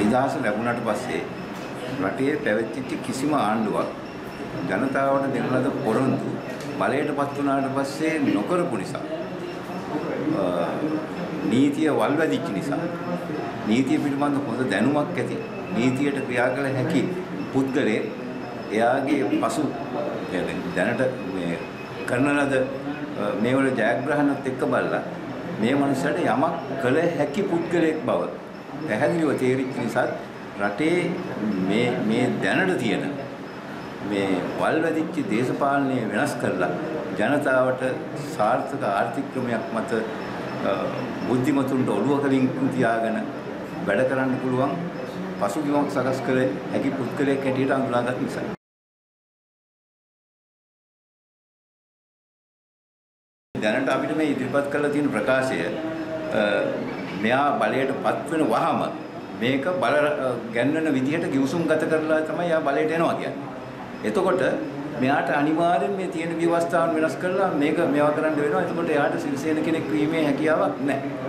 නිදහස ලැබුණාට පස්සේ රටේ පැවතිච්ච කිසිම ආණ්ඩුවක් ජනතාවට දෙන ලද පොරොන්දු බලයටපත් වුණාට පස්සේ නොකරපු නිසා නීතිය වල්වැදිච්ච නිසා නීතිය පිළිබඳ හොඳ දැනුමක් ඇති නීතියට ක්‍රියා කළ හැකි පුද්ගලයේ එයාගේ පසු දැනට මේ කරන ලද මේවල ජයග්‍රහණත් එක්ක බලලා මේ මනුස්සයාට යමක් කළ හැකි පුද්ගලයෙක් බව පැහැදිලිව තේරිච්ච නිසා රටේ මේ මේ දැනට තියෙන මේ වල්වැදිච්ච දේශපාලනය වෙනස් කරලා ජනතාවට සාර්ථක ආර්ථික ක්‍රමයක් මත අ, බුද්ධිමතුන්ට ඔළුව කලින් තියාගෙන වැඩ කරන්න පුළුවන් පසුබිමක් සකස් කළ හැකි පුද්ගලයෙක් හැටියට අඳුනාගත් නිසා. දැනට අපිට මේ ඉදිරිපත් කරලා තියෙන ප්‍රකාශය අ, මෙයා බලයට පත් වෙන වහම මේක බල ගැන්වෙන විදිහට ගිවිසුම් ගත කරලා තමයි යා බලයට එනවා කියන්නේ. එතකොට මෙයාට අනිවාර්යෙන් මේ තියෙන ව්‍යවස්ථාවන් වෙනස් කරලා මේක මේවා කරන්න වෙනවා. එතකොට එයාට සිරිසේන කෙනෙක් වීමේ හැකියාවක් නැහැ.